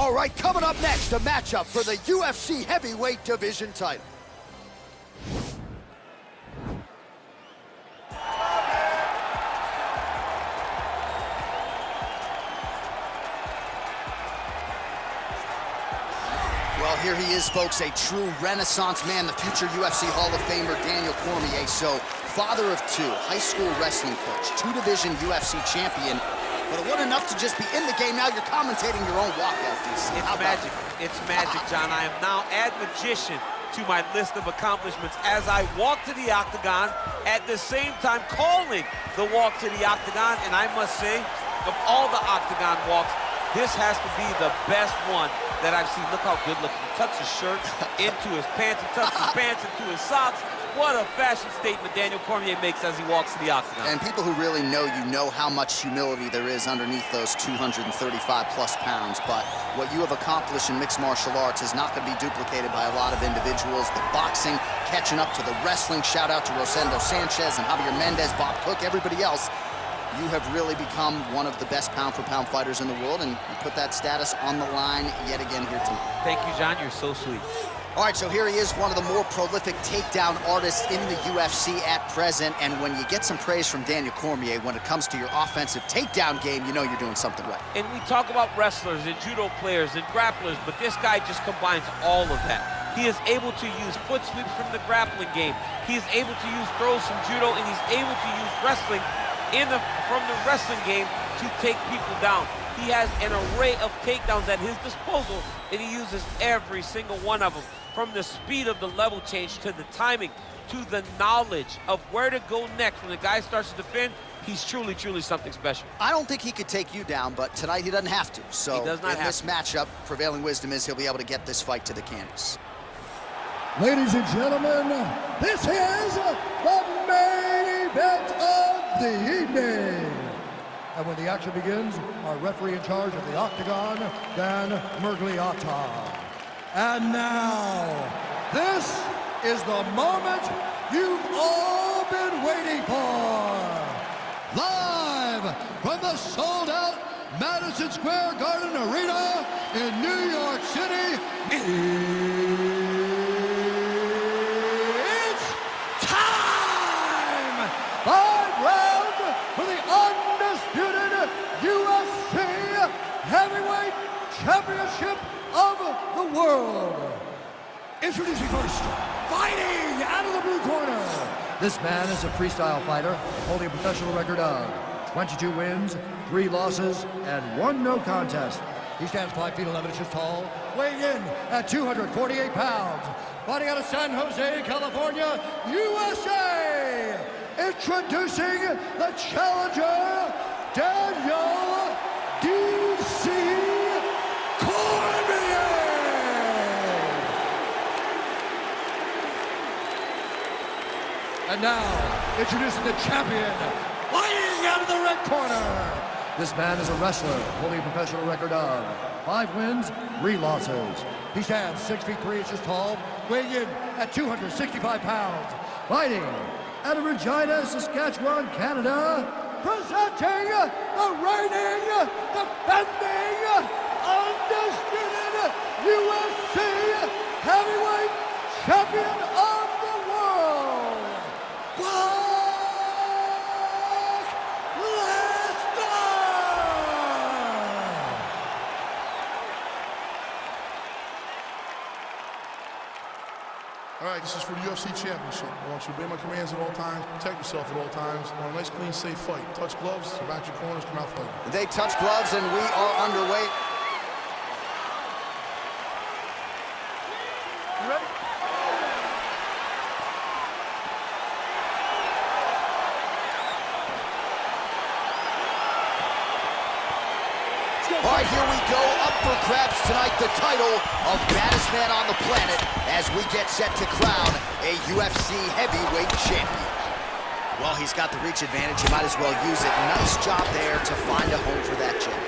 All right, coming up next, a matchup for the UFC Heavyweight Division title. Well, here he is, folks, a true renaissance man, the future UFC Hall of Famer, Daniel Cormier. So, father of two, high school wrestling coach, two-division UFC champion, but it wasn't enough to just be in the game. Now you're commentating your own walkout, DC. It's magic. It's magic, John. I am now add magician to my list of accomplishments as I walk to the octagon, at the same time calling the walk to the octagon. And I must say, of all the octagon walks, this has to be the best one that I've seen. Look how good looking. He tucks his shirt into his pants. He tucks his pants into his socks. What a fashion statement Daniel Cormier makes as he walks to the octagon. And people who really know you know how much humility there is underneath those 235 plus pounds. But what you have accomplished in mixed martial arts is not going to be duplicated by a lot of individuals. The boxing, catching up to the wrestling. Shout out to Rosendo Sanchez and Javier Mendez, Bob Cook, everybody else you have really become one of the best pound-for-pound -pound fighters in the world, and you put that status on the line yet again here tonight. Thank you, John. You're so sweet. All right, so here he is, one of the more prolific takedown artists in the UFC at present, and when you get some praise from Daniel Cormier when it comes to your offensive takedown game, you know you're doing something right. And we talk about wrestlers and judo players and grapplers, but this guy just combines all of that. He is able to use foot sweeps from the grappling game. He is able to use throws from judo, and he's able to use wrestling in the, from the wrestling game to take people down. He has an array of takedowns at his disposal, and he uses every single one of them, from the speed of the level change to the timing to the knowledge of where to go next. When the guy starts to defend, he's truly, truly something special. I don't think he could take you down, but tonight he doesn't have to. So he does not in this to. matchup, prevailing wisdom is he'll be able to get this fight to the canvas. Ladies and gentlemen, this is the main event of the evening. And when the action begins, our referee in charge of the Octagon, Dan Miragliotta. And now, this is the moment you've all been waiting for. Live from the sold-out Madison Square Garden Arena in New York City. Five round for the undisputed UFC Heavyweight Championship the world. Introducing first, fighting out of the blue corner. This man is a freestyle fighter holding a professional record of 22 wins, 3 losses, and 1 no contest. He stands 5 feet 11 inches tall, weighing in at 248 pounds. Fighting out of San Jose, California, USA. Introducing the challenger, Daniel D.C. Cormier. And now, introducing the champion, fighting out of the red corner. This man is a wrestler holding a professional record of five wins, three losses. He stands six feet three inches tall, weighing in at 265 pounds. Fighting out of Regina, Saskatchewan, Canada, presenting the reigning, defending, undisputed UFC heavyweight champion of the world, Brock Lesnar! All right, this is for the UFC Championship. I want you to obey my commands at all times, protect yourself at all times. I want a nice, clean, safe fight. Touch gloves, back your corners, come out fighting. They touch gloves, and we are underway. You ready? All right, here we go. Up for grabs tonight, the title of baddest man on the planet as we get set to crown a UFC heavyweight champion. Well, he's got the reach advantage. He might as well use it. Nice job there to find a home for that jab.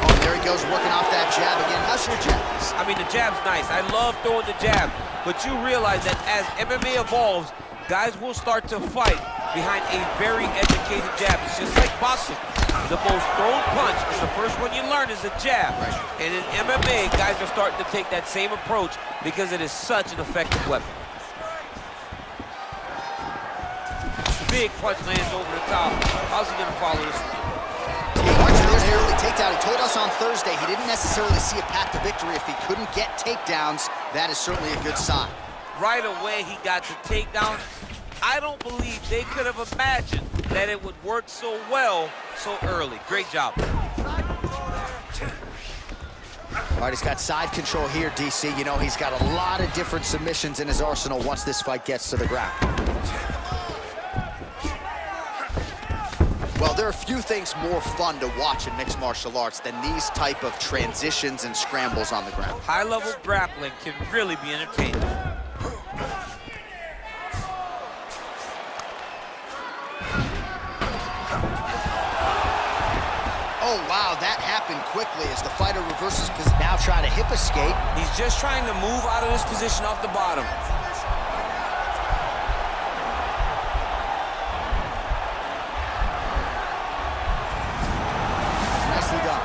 Oh, there he goes, working off that jab again. How's your jabs? I mean, the jab's nice. I love throwing the jab, but you realize that as MMA evolves, guys will start to fight behind a very educated jab. It's just like boxing. The most thrown punch is the first one you learn is a jab. Right. And in MMA, guys are starting to take that same approach because it is such an effective weapon. Big punch lands over the top. How's he gonna follow this? There's the early takedown. He told us on Thursday he didn't necessarily see a path to victory if he couldn't get takedowns. That is certainly a good sign. Right away, he got the takedown. I don't believe they could have imagined that it would work so well so early. Great job. All right, he's got side control here, DC. You know, he's got a lot of different submissions in his arsenal once this fight gets to the ground. Well, there are a few things more fun to watch in mixed martial arts than these type of transitions and scrambles on the ground. High-level grappling can really be entertaining. Quickly as the fighter reverses position. Now trying to hip escape. He's just trying to move out of this position off the bottom. Nicely done.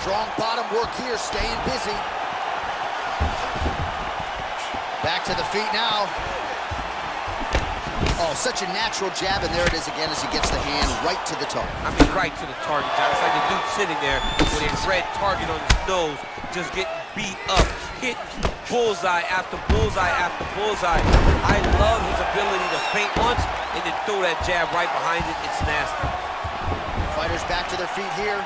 Strong bottom work here, staying busy. Back to the feet now. Oh, such a natural jab, and there it is again as he gets the hand right to the toe. I mean, right to the target, John. It's like the dude sitting there with a red target on his nose, just getting beat up, hit bullseye after bullseye after bullseye. I love his ability to feint once and then throw that jab right behind it. It's nasty. Fighters back to their feet here.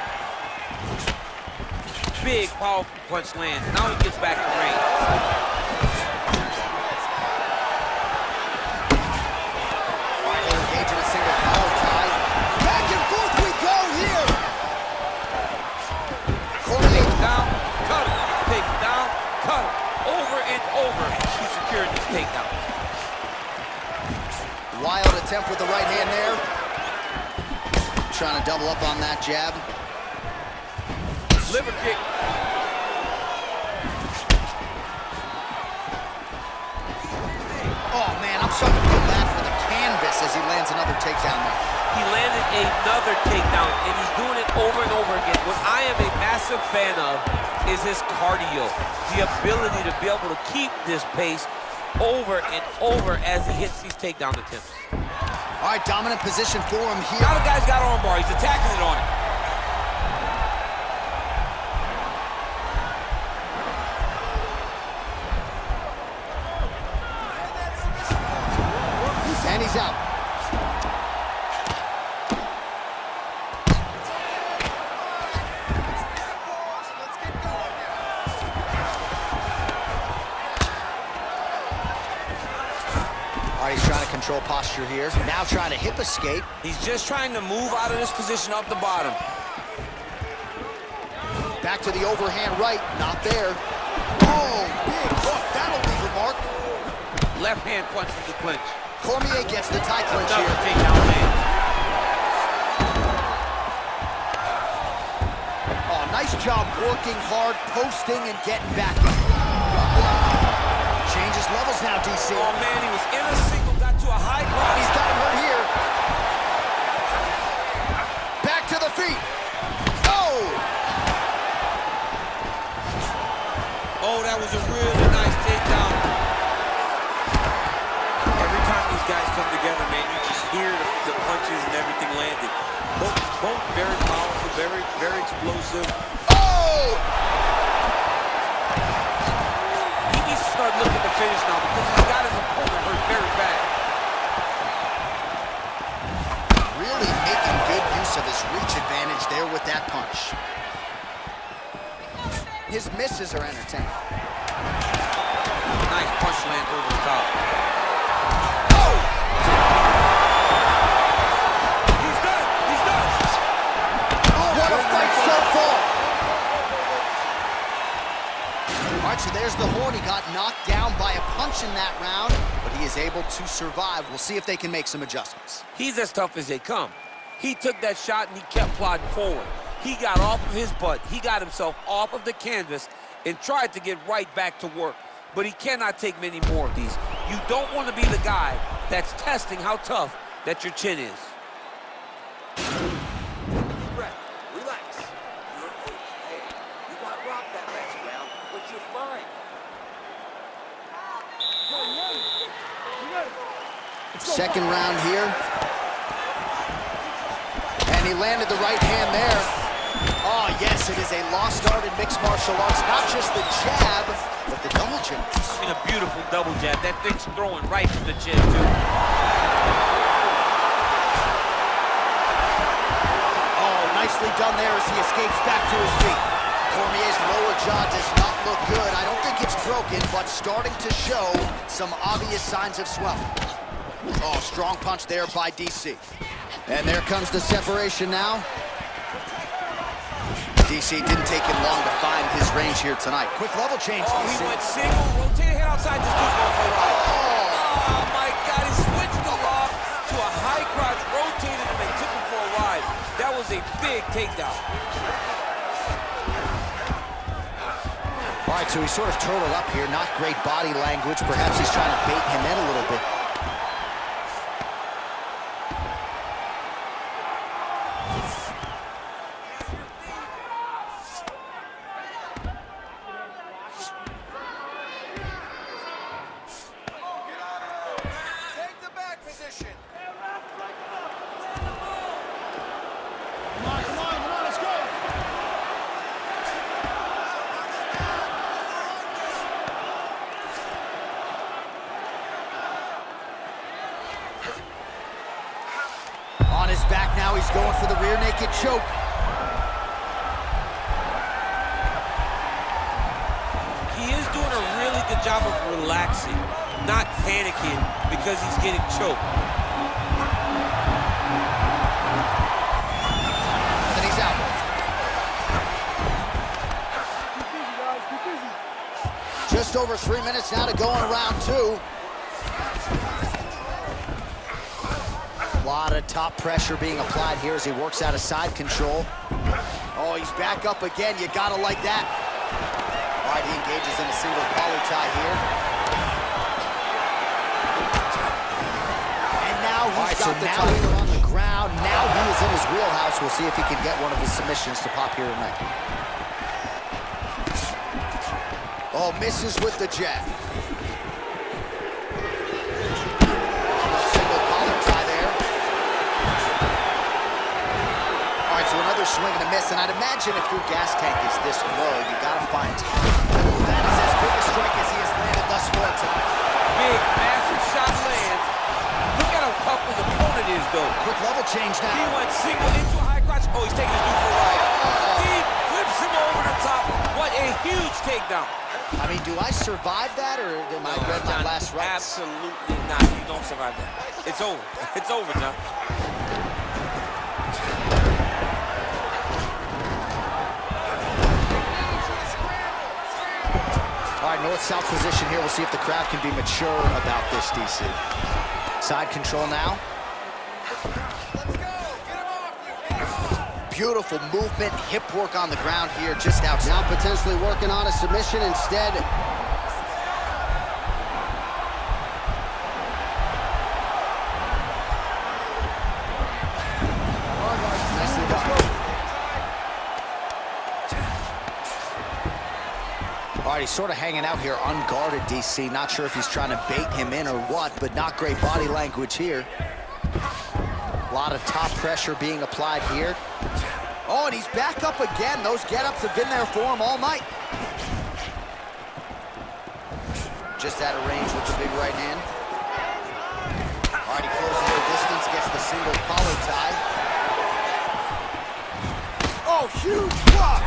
Big, powerful punch lands. Now he gets back to range. Jab. Liver kick. Oh, man, I'm starting to feel bad for the canvas as he lands another takedown there. He landed another takedown, and he's doing it over and over again. What I am a massive fan of is his cardio, the ability to be able to keep this pace over and over as he hits these takedown attempts. All right, dominant position for him here. Now the guy's got armbar. He's attacking it on it. Control posture here. Now trying to hip escape. He's just trying to move out of this position off the bottom. Back to the overhand right. Not there. Oh, big hook. That'll leave a mark. Left hand punch from the clinch. Cormier gets the tie clinch Another here. takedown lands. Oh, nice job working hard, posting, and getting back. Changes levels now, DC. Oh man, he was in Both, both very powerful, very, very explosive. Oh! He needs to start looking to finish now because he's got his opponent hurt very bad. Really making good use of his reach advantage there with that punch. His misses are entertaining. Nice punch lands over the top. There's the horn. He got knocked down by a punch in that round, but he is able to survive. We'll see if they can make some adjustments. He's as tough as they come. He took that shot and he kept plodding forward. He got off of his butt. He got himself off of the canvas and tried to get right back to work. But he cannot take many more of these. You don't want to be the guy that's testing how tough that your chin is. Second round here. And he landed the right hand there. Oh, yes, it is a lost art in mixed martial arts. Not just the jab, but the double jab. I mean, a beautiful double jab. That thing's throwing right to the chin, too. Oh, nicely done there as he escapes back to his feet. Cormier's lower jaw does not look good. I don't think it's broken, but starting to show some obvious signs of swelling. Oh, strong punch there by DC. And there comes the separation now. DC didn't take him long to find his range here tonight. Quick level change, Oh, DC. he went single, rotated head outside. This dude's going for a ride. Oh, Oh, my God. He switched the lock to a high crotch, rotated him, and took him for a ride. That was a big takedown. All right, so he sort of turtled up here. Not great body language. Perhaps he's trying to bait him in a little bit. Choke. He is doing a really good job of relaxing, not panicking because he's getting choked. And he's out. Just over three minutes now to go in round two. Lot of top pressure being applied here as he works out of side control. Oh, he's back up again. You gotta like that. All right, he engages in a single collar tie here. And now he's got the title on the ground. Now he is in his wheelhouse. We'll see if he can get one of his submissions to pop here tonight. Oh, misses with the jab. Swing and a miss. And I'd imagine if your gas tank is this low, you gotta find time. That is as big a strike as he has landed thus far tonight. Big, massive shot lands. Look at how tough his opponent is, though. Quick level change now. He went single into a high crotch. Oh, he's taking his dude for a ride. He flips him over the top. What a huge takedown. I mean, do I survive that, or am I read my last rites? Absolutely not. You don't survive that. It's over. It's over, John. All right, north-south position here. We'll see if the crowd can be mature about this, DC. Side control now. Beautiful movement, hip work on the ground here, just outside. Now potentially working on a submission instead. He's sort of hanging out here unguarded, DC. Not sure if he's trying to bait him in or what, but not great body language here. A lot of top pressure being applied here. Oh, and he's back up again. Those get-ups have been there for him all night. Just out of range with the big right hand. All right, he closes the distance, gets the single collar tie. Oh, huge block!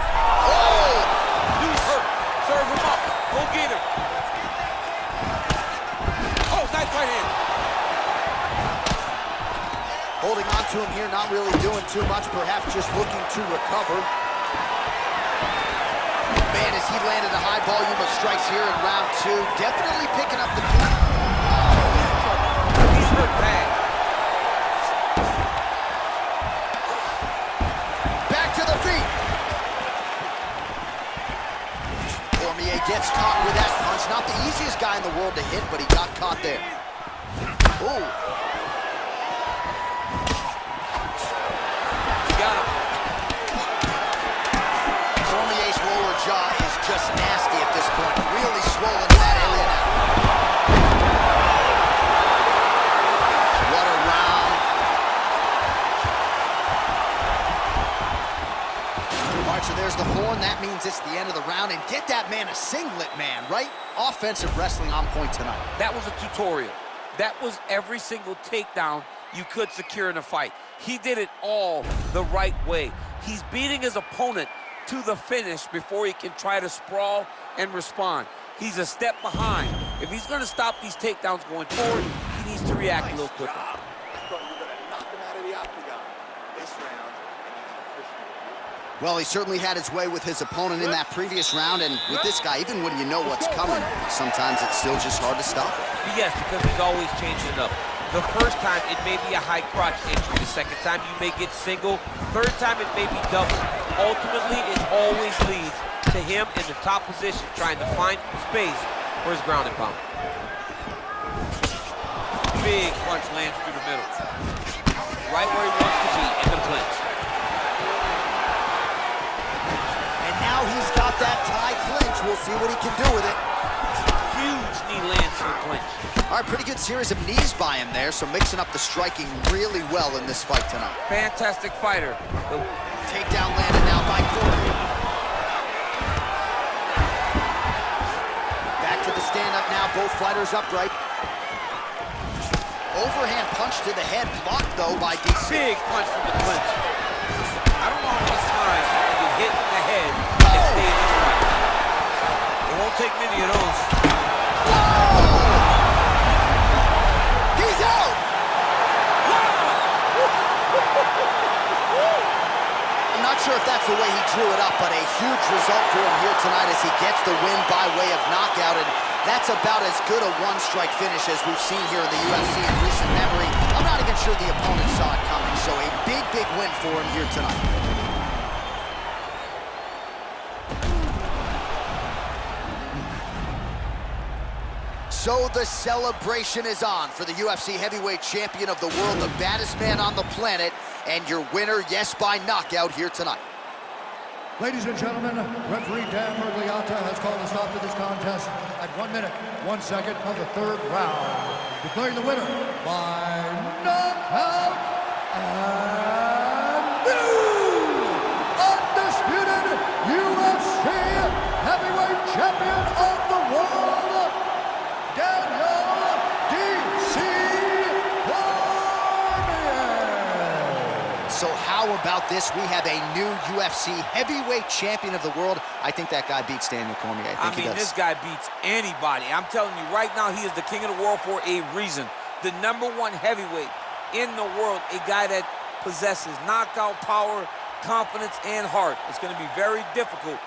Doing too much, perhaps just looking to recover. Man, as he landed a high volume of strikes here in round two, definitely picking up the pace. He's hurt bad. Back to the feet. Cormier gets caught with that punch. Not the easiest guy in the world to hit, but he got caught there. Ooh. The horn. That means it's the end of the round. And get that man a singlet, man, right? Offensive wrestling on point tonight. That was a tutorial. That was every single takedown you could secure in a fight. He did it all the right way. He's beating his opponent to the finish before he can try to sprawl and respond. He's a step behind. If he's going to stop these takedowns going forward, he needs to react a little quicker. Well, he certainly had his way with his opponent in that previous round, and with this guy, even when you know what's coming, sometimes it's still just hard to stop it. Yes, because he's always changing it up. The first time, it may be a high crotch entry. The second time, you may get single. Third time, it may be double. Ultimately, it always leads to him in the top position, trying to find space for his ground and pound. Big punch lands through the middle. Right where he wants to be, in the clinch. That tie clinch. We'll see what he can do with it. Huge knee lands in the clinch. All right, pretty good series of knees by him there, so mixing up the striking really well in this fight tonight. Fantastic fighter. The Takedown landed now by Corey. Back to the stand-up now, both fighters upright. Overhand punch to the head, blocked though by DC. big punch from the clinch. I don't know how many times you can hit in the head and stay in this fight. It won't take many of those. He's out! I'm not sure if that's the way he drew it up, but a huge result for him here tonight as he gets the win by way of knockout, and that's about as good a one-strike finish as we've seen here in the UFC in recent memory. I'm not even sure the opponent saw it coming, so a big, big win for him here tonight. So the celebration is on for the UFC heavyweight champion of the world, the baddest man on the planet, and your winner, yes, by knockout here tonight. Ladies and gentlemen, referee Dan Miragliotta has called a stop to this contest at one minute, one second of the third round, declaring the winner by knockout about this? We have a new UFC heavyweight champion of the world. I think that guy beats Daniel Cormier. I think I mean, this guy beats anybody. I'm telling you, right now, he is the king of the world for a reason. The number one heavyweight in the world, a guy that possesses knockout power, confidence, and heart. It's going to be very difficult